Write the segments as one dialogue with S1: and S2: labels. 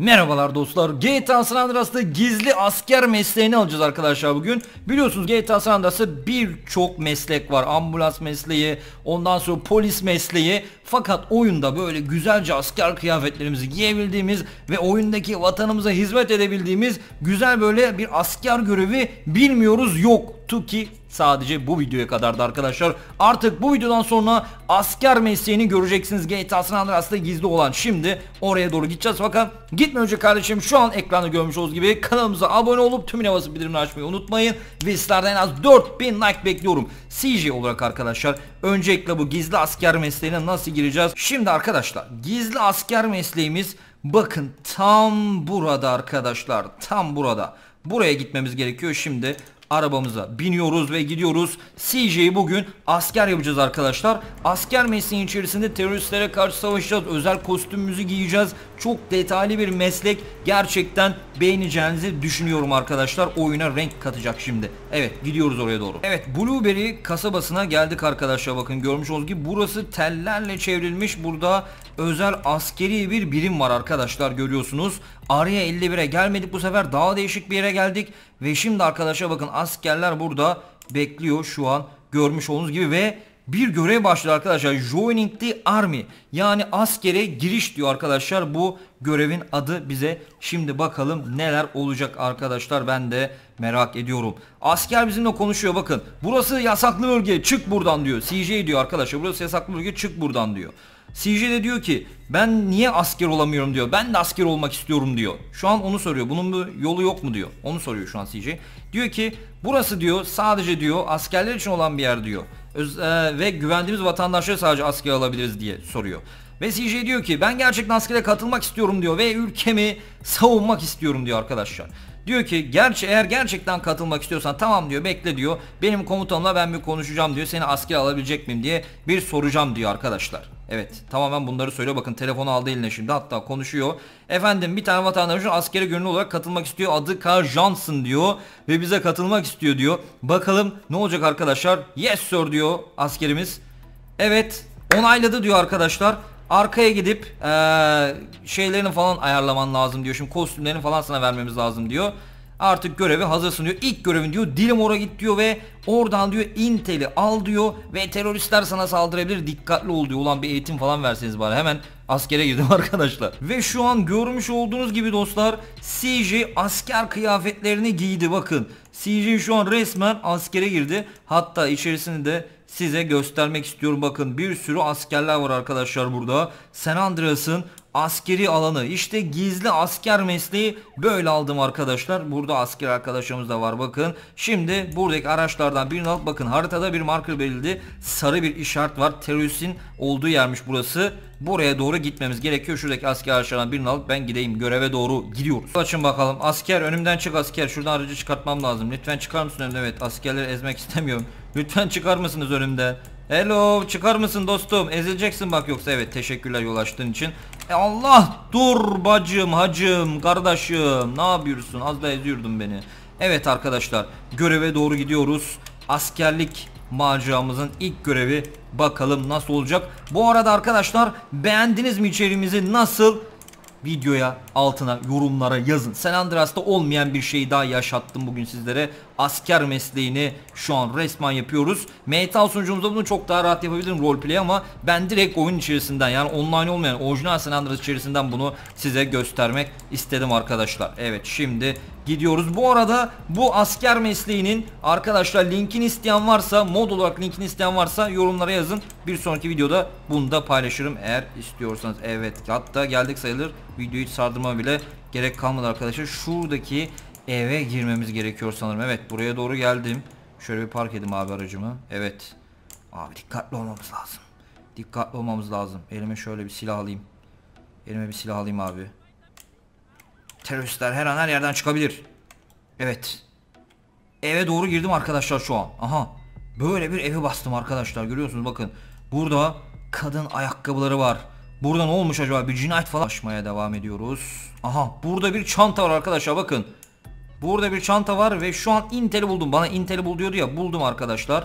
S1: Merhabalar dostlar. GTA San Andreas'ta gizli asker mesleğini alacağız arkadaşlar bugün. Biliyorsunuz GTA San Andreas'ta birçok meslek var. Ambulans mesleği, ondan sonra polis mesleği. Fakat oyunda böyle güzelce asker kıyafetlerimizi giyebildiğimiz ve oyundaki vatanımıza hizmet edebildiğimiz güzel böyle bir asker görevi bilmiyoruz yok. Tuki sadece bu videoya kadardı arkadaşlar. Artık bu videodan sonra asker mesleğini göreceksiniz GTA San Andreas'ta gizli olan. Şimdi oraya doğru gideceğiz fakat gitme önce kardeşim şu an ekranda görmüş olduğunuz gibi kanalımıza abone olup tüm basıp bildirimleri açmayı unutmayın. Ve sizlerden en az 4000 like bekliyorum. CJ olarak arkadaşlar öncelikle bu gizli asker mesleğine nasıl gireceğiz? Şimdi arkadaşlar gizli asker mesleğimiz bakın tam burada arkadaşlar tam burada. Buraya gitmemiz gerekiyor şimdi arabamıza biniyoruz ve gidiyoruz. CJ'yi bugün asker yapacağız arkadaşlar. Asker mesleğin içerisinde teröristlere karşı savaşacağız. Özel kostümümüzü giyeceğiz. Çok detaylı bir meslek. Gerçekten beğeneceğinizi düşünüyorum arkadaşlar. Oyuna renk katacak şimdi. Evet gidiyoruz oraya doğru. Evet Blueberry kasabasına geldik arkadaşlar. Bakın görmüş olduğunuz gibi burası tellerle çevrilmiş. Burada özel askeri bir birim var arkadaşlar görüyorsunuz. Araya 51'e gelmedik bu sefer daha değişik bir yere geldik. Ve şimdi arkadaşlar bakın askerler burada bekliyor şu an görmüş olduğunuz gibi ve bir görev başlıyor arkadaşlar. Joining the Army. Yani askere giriş diyor arkadaşlar. Bu görevin adı bize. Şimdi bakalım neler olacak arkadaşlar. Ben de merak ediyorum. Asker bizimle konuşuyor bakın. Burası yasaklı bölge. Çık buradan diyor. CJ diyor arkadaşlar. Burası yasaklı bölge. Çık buradan diyor. CJ de diyor ki ben niye asker olamıyorum diyor. Ben de asker olmak istiyorum diyor. Şu an onu soruyor. Bunun bir yolu yok mu diyor. Onu soruyor şu an CJ. Diyor ki burası diyor sadece diyor askerler için olan bir yer diyor. Öz, e, ve güvendiğimiz vatandaşları sadece asker alabiliriz diye soruyor. Ve CJ diyor ki ben gerçekten askere katılmak istiyorum diyor ve ülkemi savunmak istiyorum diyor arkadaşlar. Diyor ki gerçi eğer gerçekten katılmak istiyorsan tamam diyor bekle diyor. Benim komutanımla ben bir konuşacağım diyor. Seni askere alabilecek miyim diye bir soracağım diyor arkadaşlar. Evet tamamen bunları söylüyor bakın telefonu aldı eline şimdi hatta konuşuyor. Efendim bir tane vatandaşın askere gönüllü olarak katılmak istiyor adı Carl Johnson diyor ve bize katılmak istiyor diyor. Bakalım ne olacak arkadaşlar yes sir diyor askerimiz. Evet onayladı diyor arkadaşlar. Arkaya gidip ee, şeylerini falan ayarlaman lazım diyor. Şimdi kostümlerini falan sana vermemiz lazım diyor. Artık görevi hazırsın diyor. İlk görevin diyor Dilimor'a git diyor ve oradan diyor Intel'i al diyor ve teröristler sana saldırabilir dikkatli ol diyor. Ulan bir eğitim falan verseniz bari hemen askere girdim arkadaşlar. Ve şu an görmüş olduğunuz gibi dostlar CJ asker kıyafetlerini giydi bakın. CJ şu an resmen askere girdi. Hatta içerisinde size göstermek istiyorum. Bakın bir sürü askerler var arkadaşlar burada. San Andreas'ın askeri alanı. İşte gizli asker mesleği böyle aldım arkadaşlar. Burada asker arkadaşlarımız da var bakın. Şimdi buradaki araçlardan birini alıp bakın haritada bir marker belirledi. Sarı bir işaret var. Teröristin olduğu yermiş burası. Buraya doğru gitmemiz gerekiyor. Şuradaki asker araçlardan birini alıp ben gideyim. Göreve doğru gidiyoruz. Açın bakalım. Asker önümden çık asker. Şuradan aracı çıkartmam lazım. Lütfen çıkar mısın önümden? Evet askerleri ezmek istemiyorum. Lütfen çıkar mısınız önümden? Hello çıkar mısın dostum? Ezileceksin bak yoksa evet teşekkürler yol açtığın için. E Allah dur bacım hacım kardeşim ne yapıyorsun az da eziyordun beni. Evet arkadaşlar göreve doğru gidiyoruz. Askerlik maceramızın ilk görevi bakalım nasıl olacak. Bu arada arkadaşlar beğendiniz mi içeriğimizi nasıl videoya altına yorumlara yazın. San Andreas'ta olmayan bir şeyi daha yaşattım bugün sizlere. Asker mesleğini şu an resmen yapıyoruz. Metal sunucumuzda bunu çok daha rahat yapabilirim roleplay ama ben direkt oyun içerisinden yani online olmayan orijinal San Andreas içerisinden bunu size göstermek istedim arkadaşlar. Evet şimdi gidiyoruz. Bu arada bu asker mesleğinin arkadaşlar linkini isteyen varsa mod olarak linkini isteyen varsa yorumlara yazın. Bir sonraki videoda bunu da paylaşırım eğer istiyorsanız. Evet hatta geldik sayılır. Videoyu hiç sardırma bile gerek kalmadı arkadaşlar. Şuradaki eve girmemiz gerekiyor sanırım. Evet buraya doğru geldim. Şöyle bir park edeyim abi aracımı. Evet. Abi dikkatli olmamız lazım. Dikkatli olmamız lazım. Elime şöyle bir silah alayım. Elime bir silah alayım abi. Teröristler her an her yerden çıkabilir. Evet. Eve doğru girdim arkadaşlar şu an. Aha. Böyle bir evi bastım arkadaşlar. Görüyorsunuz bakın. Burada kadın ayakkabıları var. Burada ne olmuş acaba? Bir cinayet falan açmaya devam ediyoruz. Aha burada bir çanta var arkadaşlar bakın. Burada bir çanta var ve şu an Intel'i buldum. Bana Intel'i bul diyordu ya. Buldum arkadaşlar.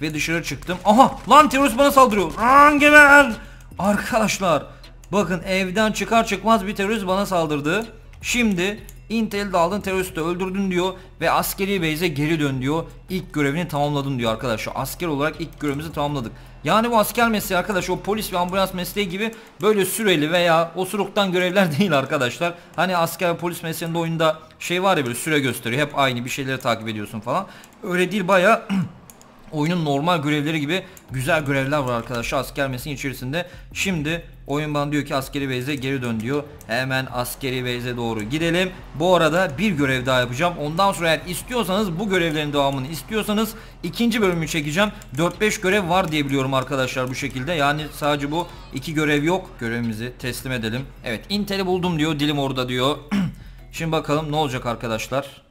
S1: Ve dışarı çıktım. Aha lan terörist bana saldırıyor. Lan geber. Arkadaşlar. Bakın evden çıkar çıkmaz bir terörist bana saldırdı. Şimdi Intel'de aldın teröristi öldürdün diyor ve askeri base'e geri dön diyor. İlk görevini tamamladın diyor arkadaşlar. Asker olarak ilk görevimizi tamamladık. Yani bu asker mesleği arkadaş o polis ve ambulans mesleği gibi böyle süreli veya osuruktan görevler değil arkadaşlar. Hani asker ve polis mesleğinde oyunda şey var ya böyle süre gösteriyor. Hep aynı bir şeyleri takip ediyorsun falan. Öyle değil baya oyunun normal görevleri gibi güzel görevler var arkadaşlar asker mesleği içerisinde. Şimdi oyun bana diyor ki askeri base'e geri dön diyor. Hemen askeri base'e doğru gidelim. Bu arada bir görev daha yapacağım. Ondan sonra eğer istiyorsanız bu görevlerin devamını istiyorsanız ikinci bölümü çekeceğim. 4-5 görev var diye biliyorum arkadaşlar bu şekilde. Yani sadece bu iki görev yok. Görevimizi teslim edelim. Evet Intel'i buldum diyor. Dilim orada diyor. Şimdi bakalım ne olacak arkadaşlar.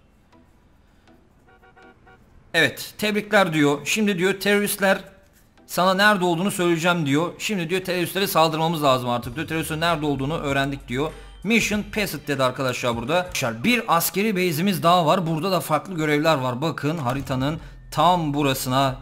S1: Evet tebrikler diyor. Şimdi diyor teröristler sana nerede olduğunu söyleyeceğim diyor. Şimdi diyor teröristlere saldırmamız lazım artık diyor. Teröristlerin nerede olduğunu öğrendik diyor. Mission passed dedi arkadaşlar burada. Bir askeri base'imiz daha var. Burada da farklı görevler var. Bakın haritanın tam burasına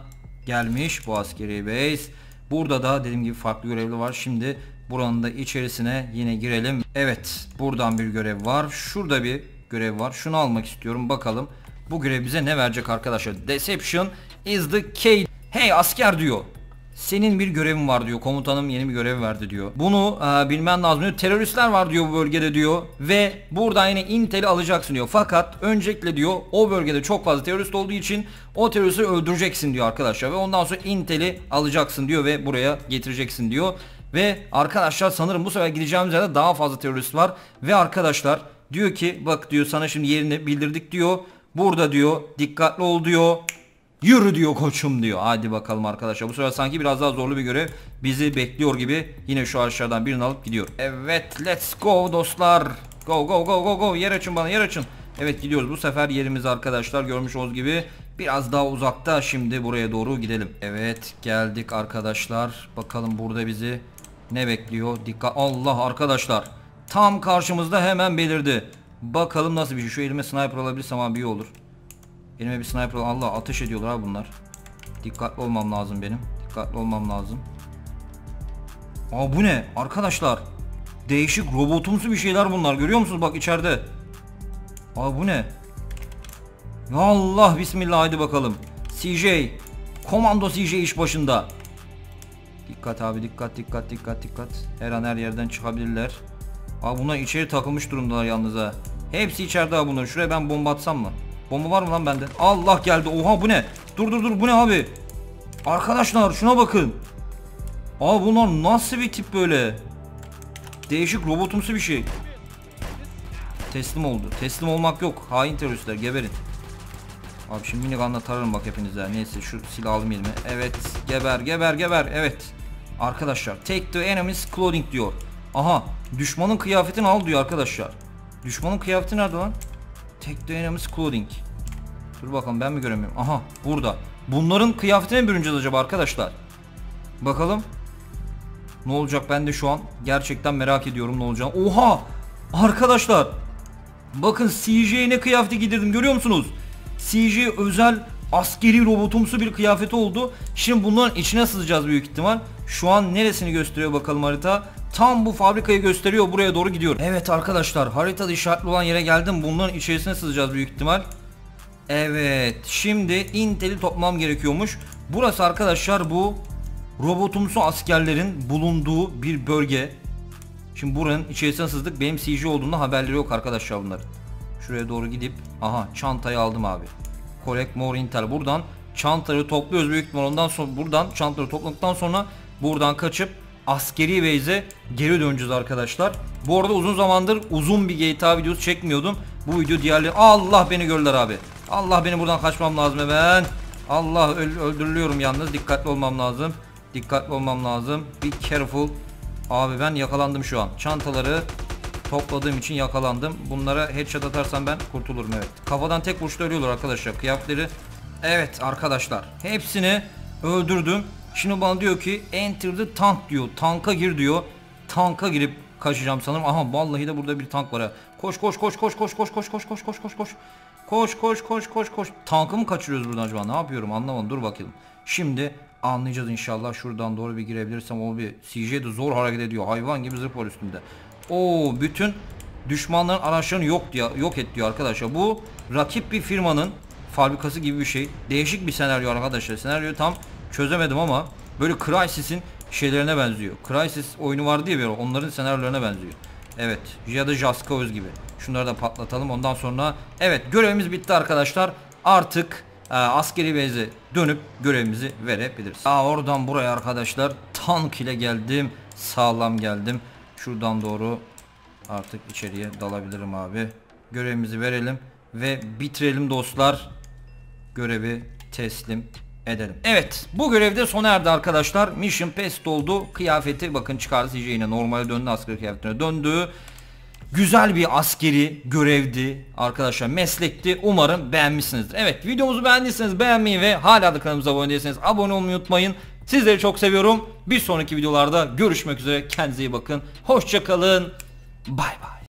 S1: gelmiş bu askeri base. Burada da dediğim gibi farklı görevli var. Şimdi buranın da içerisine yine girelim. Evet buradan bir görev var. Şurada bir görev var. Şunu almak istiyorum bakalım. Bu görev bize ne verecek arkadaşlar? Deception is the key. Hey asker diyor. Senin bir görevin var diyor. Komutanım yeni bir görev verdi diyor. Bunu e, bilmen lazım diyor. Teröristler var diyor bu bölgede diyor. Ve buradan yine Intel'i alacaksın diyor. Fakat öncelikle diyor o bölgede çok fazla terörist olduğu için o teröristi öldüreceksin diyor arkadaşlar. Ve ondan sonra Intel'i alacaksın diyor ve buraya getireceksin diyor. Ve arkadaşlar sanırım bu sefer gideceğimiz yerde daha fazla terörist var. Ve arkadaşlar diyor ki bak diyor sana şimdi yerini bildirdik diyor. Burada diyor dikkatli ol diyor. Yürü diyor koçum diyor. Hadi bakalım arkadaşlar. Bu sefer sanki biraz daha zorlu bir görev bizi bekliyor gibi. Yine şu aşağıdan birini alıp gidiyor. Evet let's go dostlar. Go go go go go. Yer açın bana yer açın. Evet gidiyoruz. Bu sefer yerimiz arkadaşlar görmüş olduğunuz gibi biraz daha uzakta. Şimdi buraya doğru gidelim. Evet geldik arkadaşlar. Bakalım burada bizi ne bekliyor? Dikkat. Allah arkadaşlar. Tam karşımızda hemen belirdi. Bakalım nasıl bir şey. Şu elime sniper alabilirsem abi iyi olur. Elime bir sniper Allah ateş ediyorlar abi bunlar. Dikkatli olmam lazım benim. Dikkatli olmam lazım. Aa bu ne? Arkadaşlar. Değişik robotumsu bir şeyler bunlar. Görüyor musunuz? Bak içeride. Aa bu ne? Ya Allah bismillah hadi bakalım. CJ. Komando CJ iş başında. Dikkat abi dikkat dikkat dikkat dikkat. Her an her yerden çıkabilirler. Aa bunlar içeri takılmış durumdalar yalnız ha. Hepsi içeride abi bunlar. Şuraya ben bomba atsam mı? Bomba var mı lan bende? Allah geldi. Oha bu ne? Dur dur dur bu ne abi? Arkadaşlar şuna bakın. Aa bunlar nasıl bir tip böyle? Değişik robotumsu bir şey. Teslim oldu. Teslim olmak yok. Hain teröristler geberin. Abi şimdi minigunla tararım bak hepinize. Neyse şu silah alayım elime. Evet geber geber geber. Evet. Arkadaşlar take the enemy's clothing diyor. Aha düşmanın kıyafetini al diyor arkadaşlar. Düşmanın kıyafeti nerede lan? The enemy's clothing. Dur bakalım ben mi göremiyorum? Aha burada. Bunların kıyafetine bürüneceğiz acaba arkadaşlar? Bakalım. Ne olacak ben de şu an gerçekten merak ediyorum ne olacak. Oha! Arkadaşlar. Bakın CJ'ye ne kıyafeti giydirdim görüyor musunuz? CJ özel askeri robotumsu bir kıyafeti oldu. Şimdi bunların içine sızacağız büyük ihtimal. Şu an neresini gösteriyor bakalım harita. Tam bu fabrikayı gösteriyor buraya doğru gidiyor. Evet arkadaşlar haritada işaretli olan yere geldim. Bunların içerisine sızacağız büyük ihtimal. Evet şimdi Intel'i toplamam gerekiyormuş. Burası arkadaşlar bu robotumsu askerlerin bulunduğu bir bölge. Şimdi buranın içerisine sızdık. Benim CG olduğunda haberleri yok arkadaşlar bunların. Şuraya doğru gidip aha çantayı aldım abi. Collect more intel. Buradan çantaları topluyoruz büyük ihtimal. Ondan sonra buradan çantaları topladıktan sonra buradan kaçıp askeri base'e geri döneceğiz arkadaşlar. Bu arada uzun zamandır uzun bir GTA videosu çekmiyordum. Bu video diğerleri Allah beni gördüler abi. Allah beni buradan kaçmam lazım hemen. Allah öl öldürülüyorum yalnız. Dikkatli olmam lazım. Dikkatli olmam lazım. Be careful. Abi ben yakalandım şu an. Çantaları topladığım için yakalandım. Bunlara headshot atarsam ben kurtulurum evet. Kafadan tek vuruşta ölüyorlar arkadaşlar. Kıyafetleri Evet arkadaşlar. Hepsini öldürdüm. Şimdi bana diyor ki enter the tank diyor. Tanka gir diyor. Tanka girip kaçacağım sanırım. Aha vallahi de burada bir tank var ha. Koş koş koş koş koş koş koş koş koş koş koş koş. Koş koş koş koş koş. Tankı mı kaçırıyoruz buradan acaba? Ne yapıyorum anlamadım. Dur bakalım. Şimdi anlayacağız inşallah. Şuradan doğru bir girebilirsem o bir CJ de zor hareket ediyor. Hayvan gibi zırh var üstünde. Oo bütün düşmanların araçlarını yok diyor, yok et diyor arkadaşlar. Bu rakip bir firmanın fabrikası gibi bir şey. Değişik bir senaryo arkadaşlar. Senaryoyu tam çözemedim ama böyle Crysis'in şeylerine benziyor. Crysis oyunu vardı ya ara, onların senaryolarına benziyor. Evet ya da Jaskaoz gibi. Şunları da patlatalım ondan sonra evet görevimiz bitti arkadaşlar. Artık e, askeri beze dönüp görevimizi verebiliriz. Aa, oradan buraya arkadaşlar tank ile geldim. Sağlam geldim. Şuradan doğru artık içeriye dalabilirim abi. Görevimizi verelim ve bitirelim dostlar. Görevi teslim edelim. Evet bu görevde sona erdi arkadaşlar. Mission Pest oldu. Kıyafeti bakın çıkardı CJ yine normale döndü askeri kıyafetine döndü. Güzel bir askeri görevdi arkadaşlar meslekti umarım beğenmişsinizdir. Evet videomuzu beğendiyseniz beğenmeyi ve hala da kanalımıza abone değilseniz abone olmayı unutmayın. Sizleri çok seviyorum. Bir sonraki videolarda görüşmek üzere kendinize iyi bakın. Hoşçakalın. Bay bay.